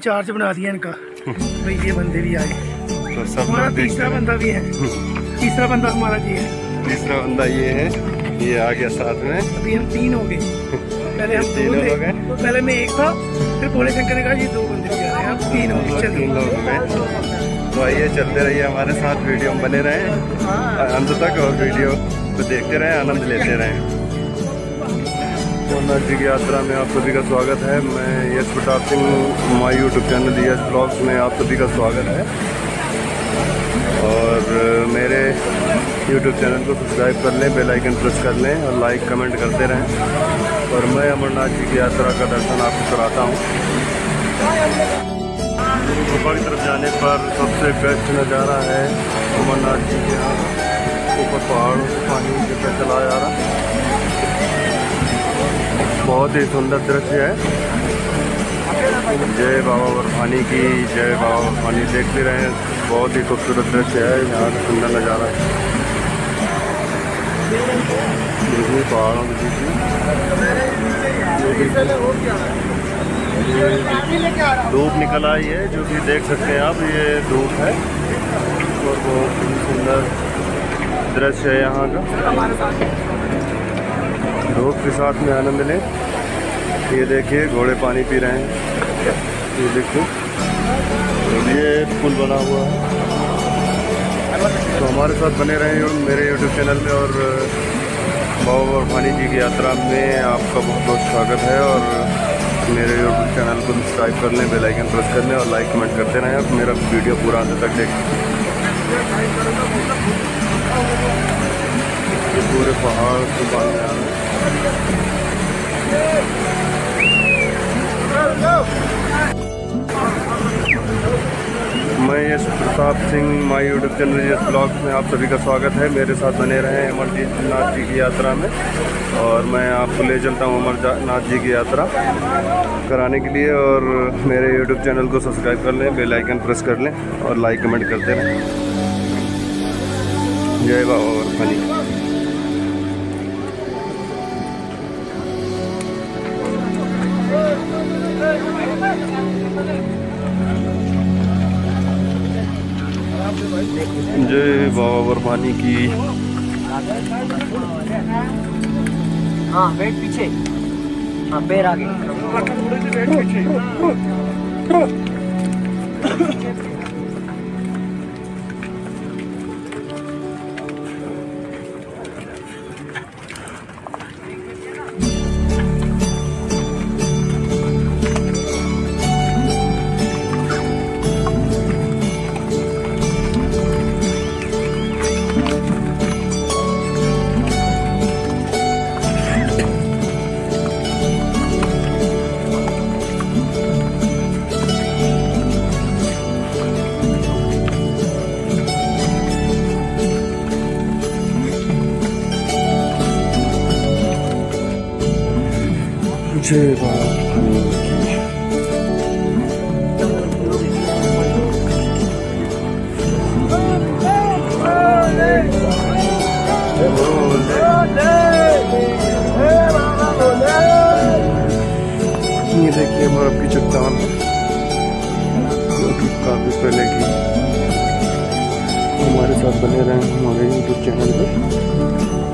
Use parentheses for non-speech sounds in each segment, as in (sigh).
Charge बना दिया इनका। भाई ये बंदे भी आए। तो सब हमारा तीसरा बंदा भी है। तीसरा बंदा हमारा ये है। तीसरा बंदा ये है ये आ गया साथ में। अभी हम तीन हो गए। पहले हम तीनों हो गए? पहले मैं एक था फिर भोले शंकर ने कहा ये दो बंदे भी आ रहे हैं अब तीन हो गए। तीन लोग हो गए। तो आइए चलते रहिए हमारे साथ वीडियो में बने रहें। अंत तक और वीडियो को देखते रहें आनंद लेते रहें। सोमनाथ जी की यात्रा में आप सभी का स्वागत है। मैं Yash Pratap Singh my YouTube channel Yash blogs में आप सभी का स्वागत है। और मेरे यूट्यूब चैनल को सब्सक्राइब कर लें बेल आइकन प्रेस कर लें और लाइक कमेंट करते रहें। और मैं अमरनाथ जी की यात्रा का दर्शन आपको कराता हूँ। गुफा की तरफ़ जाने पर सबसे बेस्ट नज़ारा है अमरनाथ जी के यहाँ। ऊपर पहाड़ों से पानी चला जा रहा। बहुत ही सुंदर दृश्य है। जय बाबा बर्फानी की, जय बाबा बर्फानी देखते रहे। हैं बहुत ही खूबसूरत दृश्य है यहाँ का सुंदर नज़ारा। पहाड़ों के बीच धूप निकल आई है, जो कि देख सकते हैं आप, ये धूप है। और बहुत सुंदर दृश्य है यहाँ का। धूप के साथ में आनंद लें। ये देखिए, घोड़े पानी पी रहे हैं। ये देखिए, और ये पुल बना हुआ है। तो हमारे साथ बने रहें और मेरे यूट्यूब चैनल में और बाबा बर्फानी जी की यात्रा में आपका बहुत बहुत स्वागत है और मेरे यूट्यूब चैनल को सब्सक्राइब कर लें बेलाइकन प्रेस कर लें और लाइक कमेंट करते रहें आप मेरा वीडियो पूरा अंत तक देखें। पूरे पहाड़ के बारे में हैं। मैं Yash Pratap Singh my YouTube channel Yash blog में आप सभी का स्वागत है। मेरे साथ बने रहे अमरजीत नाथ जी की यात्रा में और मैं आपको ले चलता हूँ अमरनाथ जी की यात्रा कराने के लिए और मेरे यूट्यूब चैनल को सब्सक्राइब कर लें बेल आइकन प्रेस कर लें और लाइक कमेंट करते रहें। जय बाबा बर्फानी जय बाबा बर्फानी की। हाँ वेट पीछे। हाँ पैर आगे। ये देखिए बर्फ़ की चट्टान। काफ़ी पहले की। हमारे साथ बने रहें हमारे यूट्यूब चैनल पे।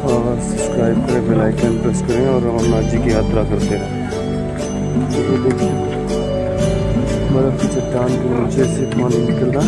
और सब्सक्राइब करें बेल आइकन प्रेस करें और अमरनाथ जी की यात्रा करते रहें। ये देखिए बर्फ़ की चट्टान के नीचे से पानी निकल रहा।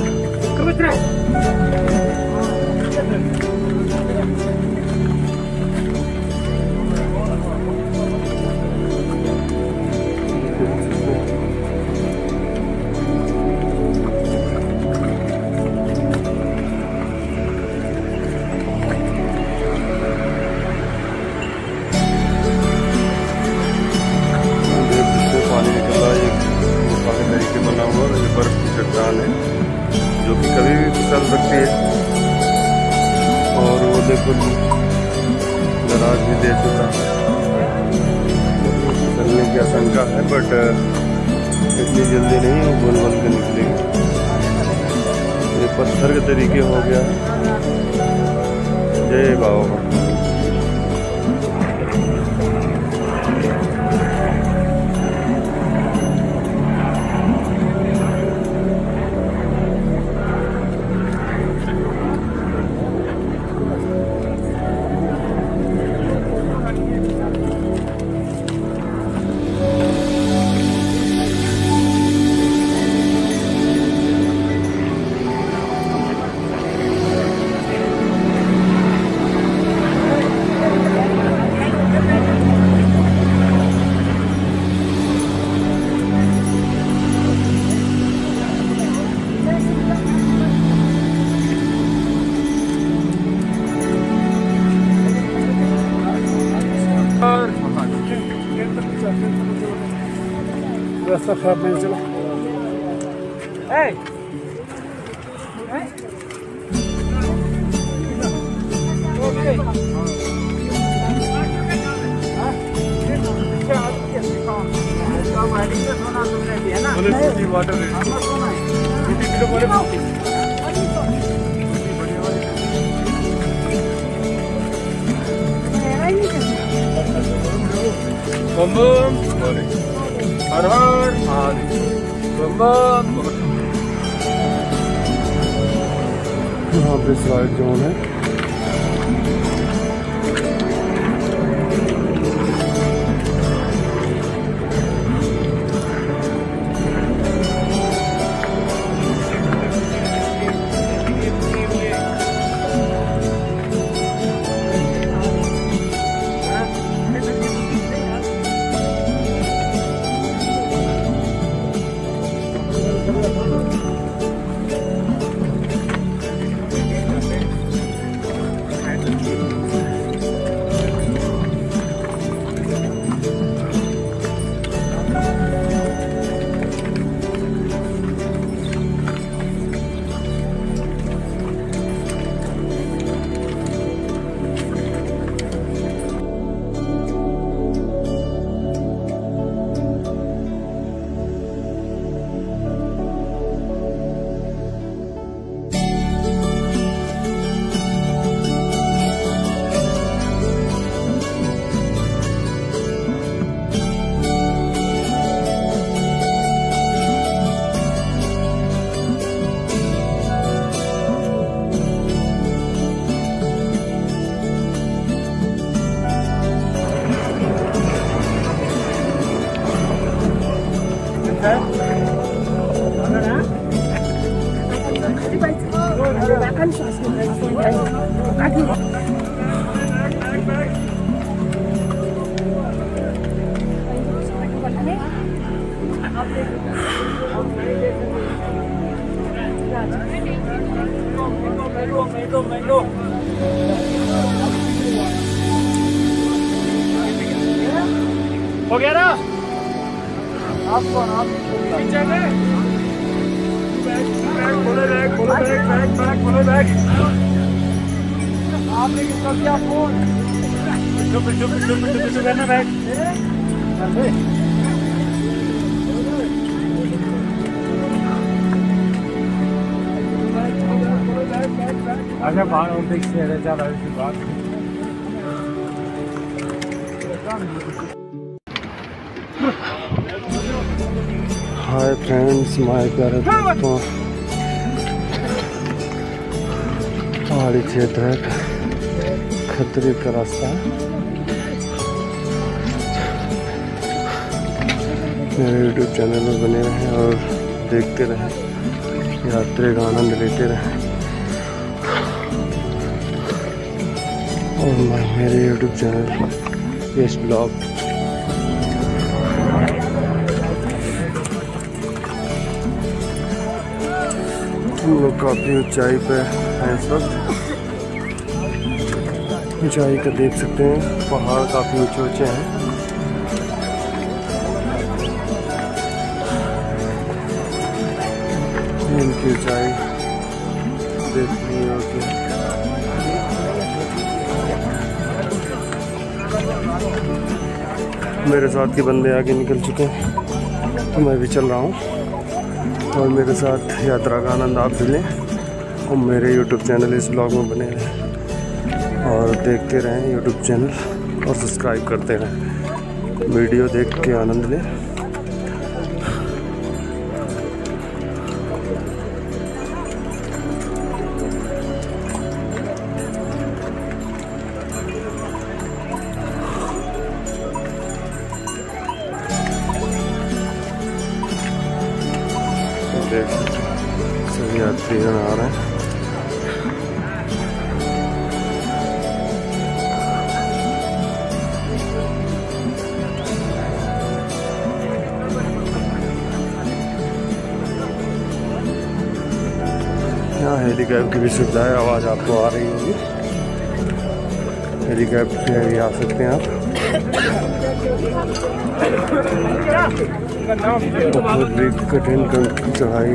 जय बाबा रास्ता खराब मैंने चला Hey! बम बम हर हर महादेव यहाँ पे स्लाइड जोन हो। आपने किसका किया फ़ोन? चुप चुप चुप चुप चुप करना बैग। अच्छा बाहर ओलंपिक्स से है चल बात फ्रेंड्स माय प्यारे दोस्तों पहाड़ी क्षेत्र है, खतरे का रास्ता। मेरे यूट्यूब चैनल में बने रहें और देखते रहें, यात्रा का आनंद लेते रहें। और मेरे यूट्यूब चैनल यश ब्लॉग। हम लोग काफ़ी ऊंचाई पे हैं इस वक्त। ऊंचाई का देख सकते हैं, पहाड़ काफ़ी ऊँचे ऊँचे हैं। इनकी ऊंचाई देखनी होगी मेरे साथ के बंदे आगे निकल चुके हैं तो मैं भी चल रहा हूँ। और मेरे साथ यात्रा का आनंद आप भी लें और मेरे यूट्यूब चैनल इस ब्लॉग में बने रहें। और देखते रहें यूट्यूब चैनल और सब्सक्राइब करते रहें। वीडियो देख के आनंद लें। यहाँ हेलीकैब की भी सुविधा है आवाज़ आपको आ रही होगी। हेलीकैब से भी आ सकते हैं आप। कठिन चढ़ाई।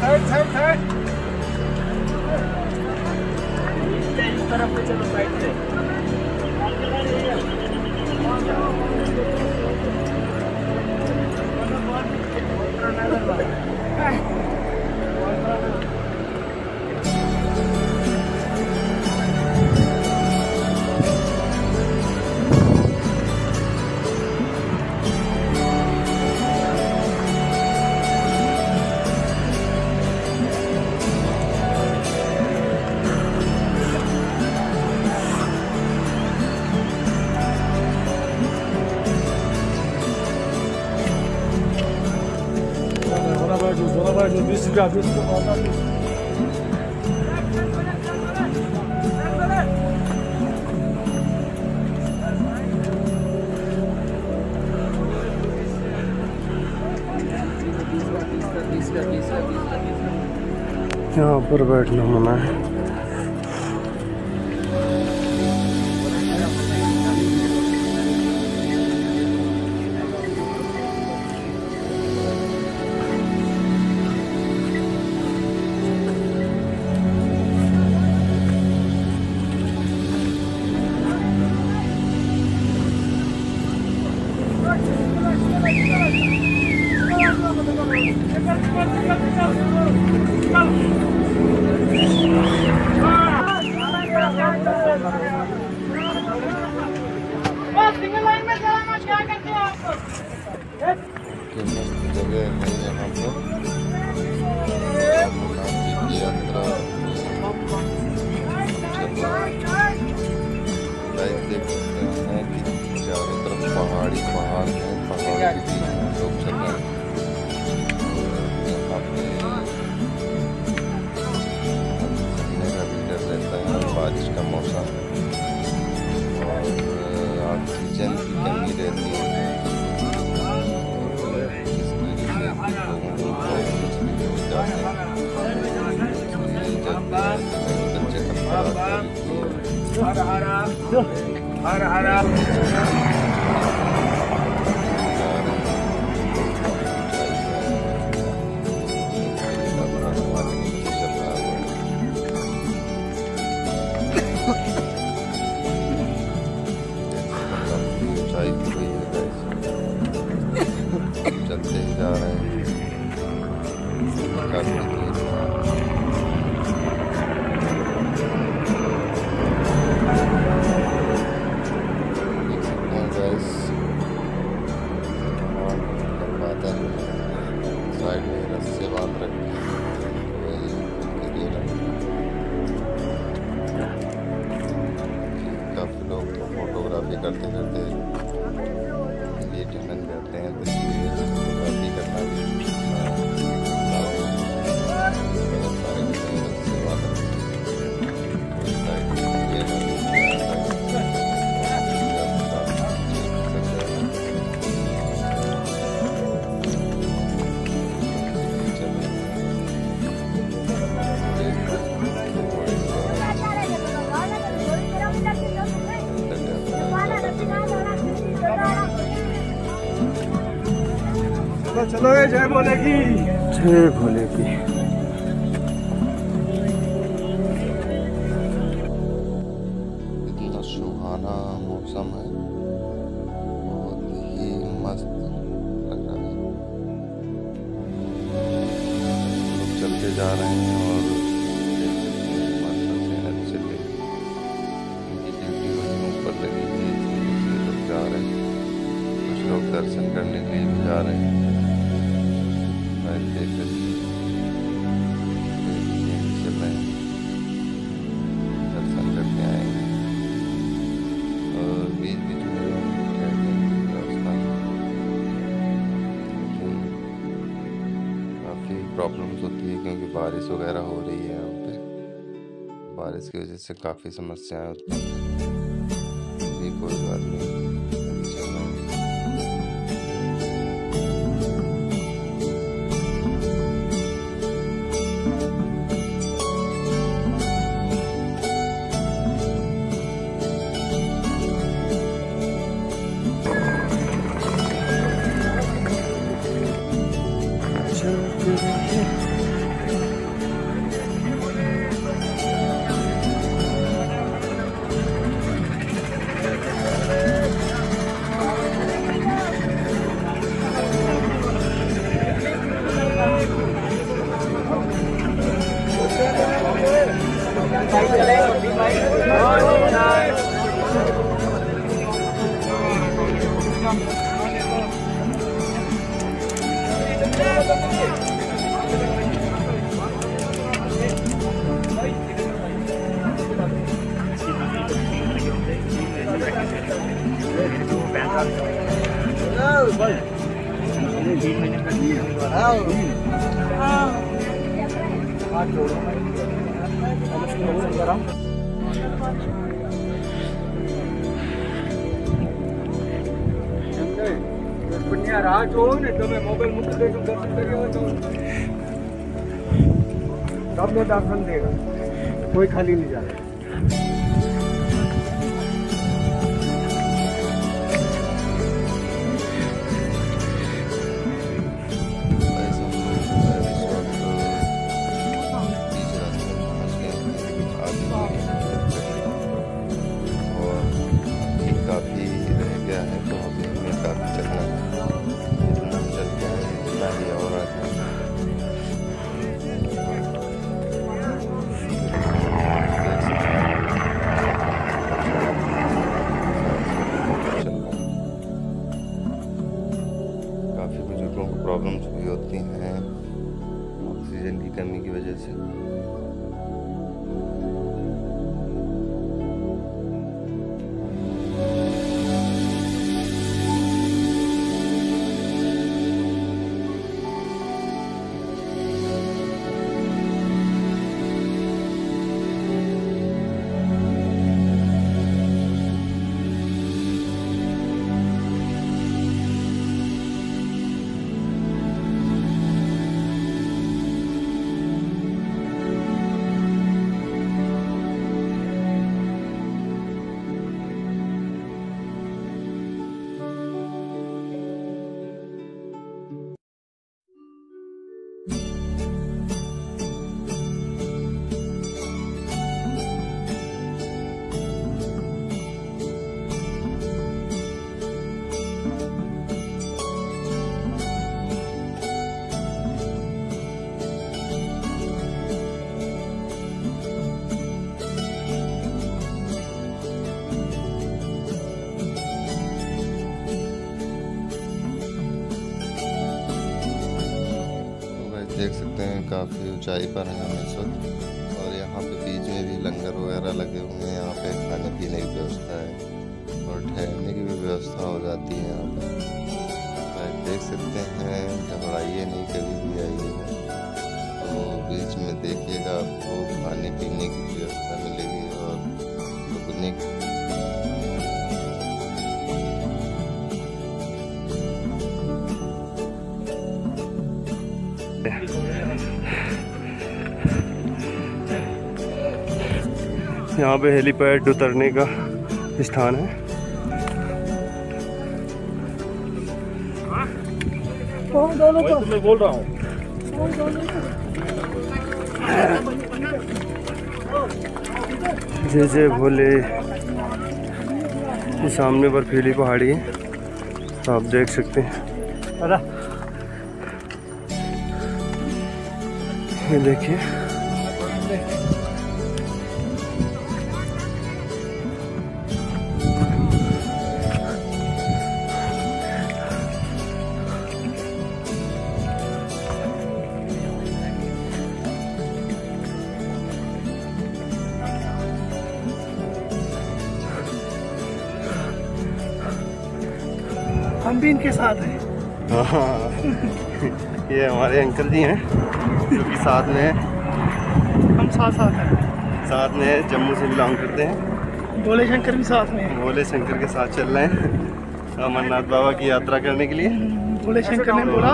third, third, third. Yeah, you start up with the right. gracias. यहाँ पर बैठना मना है side. জয় ভোলে কি? জয় ভোলে কি? बारिश वगैरह हो रही है यहाँ पे। बारिश की वजह से काफ़ी समस्याएँ उत्पन्न दर्शन देगा कोई खाली नहीं जा रहा लोगों को प्रॉब्लम्स भी होती हैं ऑक्सीजन की कमी की वजह से। काफ़ी ऊंचाई पर है हम इस वक्त। और यहाँ पे बीच में भी लंगर वगैरह लगे हुए हैं, यहाँ पे खाने पीने की व्यवस्था है और ठहरने की भी व्यवस्था हो जाती है यहाँ यहाँ पे हेलीपैड उतरने का स्थान है। बोल रहा हूँ। जय जय भोले। ये सामने बर्फीली पहाड़ी है। आप देख सकते हैं। ये देखिए। भी इनके साथ हैं। हाँ। (laughs) ये हमारे अंकल जी हैं जो कि साथ में हम साथ साथ हैं। साथ में जम्मू से बिलोंग करते हैं। भोले शंकर भी साथ में हैं। भोले शंकर के साथ चल रहे हैं अमरनाथ बाबा की यात्रा करने के लिए। भोले शंकर ने बोला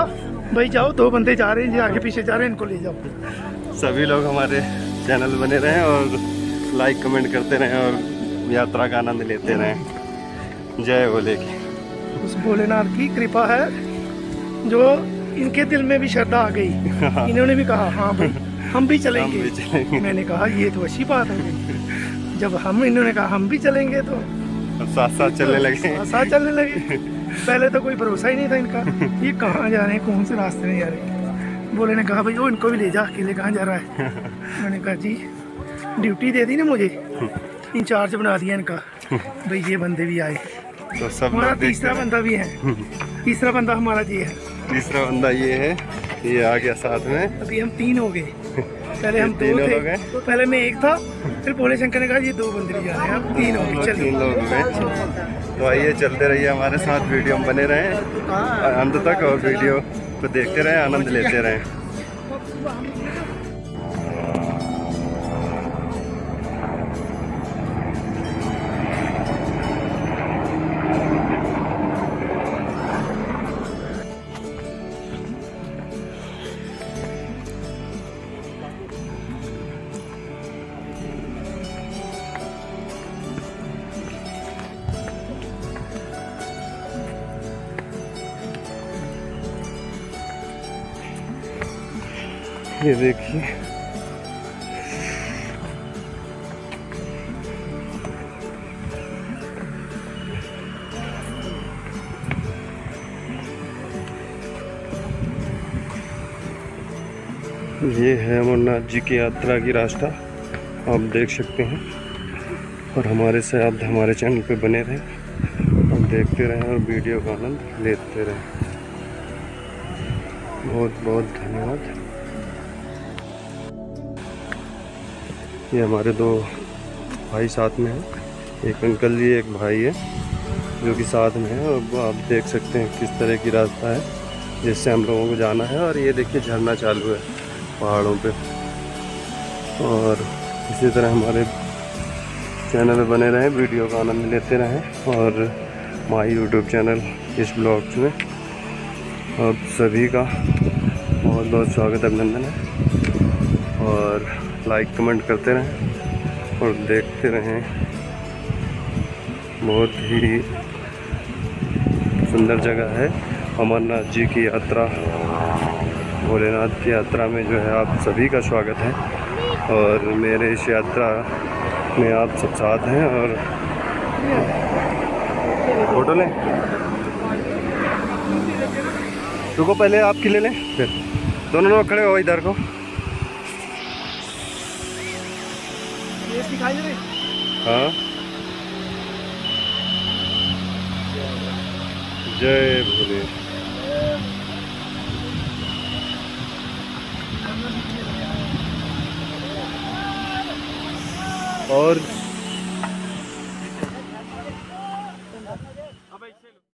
भाई जाओ दो बंदे जा रहे हैं जो आगे पीछे जा रहे हैं इनको ले जाओ। सभी लोग हमारे चैनल बने रहें और लाइक कमेंट करते रहें और यात्रा का आनंद लेते रहें जय भोले की। भोलेनाथ की कृपा है जो इनके दिल में भी श्रद्धा आ गई। इन्होंने भी कहा हाँ भाई हम भी हम चलेंगे भी चलेंगे। मैंने कहा ये तो अच्छी बात है। जब हम इन्होंने कहा हम भी चलेंगे तो। साथ साथ चलने लगे। साथ साथ चलने लगे। पहले तो कोई भरोसा ही नहीं था इनका ये कहाँ जा रहे हैं कौन से रास्ते में जा रहे हैं। बोले ने कहा भाई वो इनको भी ले जा अकेले कहाँ जा रहा है? मैंने कहा जी ड्यूटी दे दी ना मुझे। (laughs) इंचार्ज बना दिया इनका। भाई ये बंदे भी आए। तो सब हमारा तीसरा बंदा भी है। (laughs) तीसरा बंदा हमारा जी है। तीसरा बंदा ये है ये आ गया साथ में। अभी हम तीन हो गए। पहले (laughs) हम दो तीनों थे लोग तो पहले मैं एक था फिर भोले शंकर ने कहा ये दो बंदे जा रहे हैं अब तीन हो गए तीन लोग हो तो आइए चलते रहिए हमारे साथ वीडियो में बने रहें। अंत तक और वीडियो को देखते रहें आनंद लेते रहें। ये देखिए। ये है अमरनाथ जी की यात्रा की रास्ता, आप देख सकते हैं। और हमारे से आप हमारे चैनल पे बने रहें। और देखते रहें और वीडियो का आनंद लेते रहें। बहुत बहुत धन्यवाद। ये हमारे दो भाई साथ में हैं। एक अंकल जी, एक भाई है, जो कि साथ में है। और आप देख सकते हैं किस तरह की रास्ता है, जिससे हम लोगों को जाना है। और ये देखिए, झरना चालू है पहाड़ों पे। और इसी तरह हमारे चैनल में बने रहें, वीडियो का आनंद लेते रहें। और माई यूट्यूब चैनल इस ब्लॉग्स में। आप सभी का बहुत बहुत स्वागत, अभिनंदन है। और लाइक कमेंट करते रहें और देखते रहें। बहुत ही सुंदर जगह है अमरनाथ जी की यात्रा। भोलेनाथ की यात्रा में जो है आप सभी का स्वागत है और मेरे इस यात्रा में आप सब साथ हैं और फ़ोटो लें? रुको पहले आपकी ले लें, फिर। दोनों लोग खड़े हो इधर को। हाँ? जय भोले और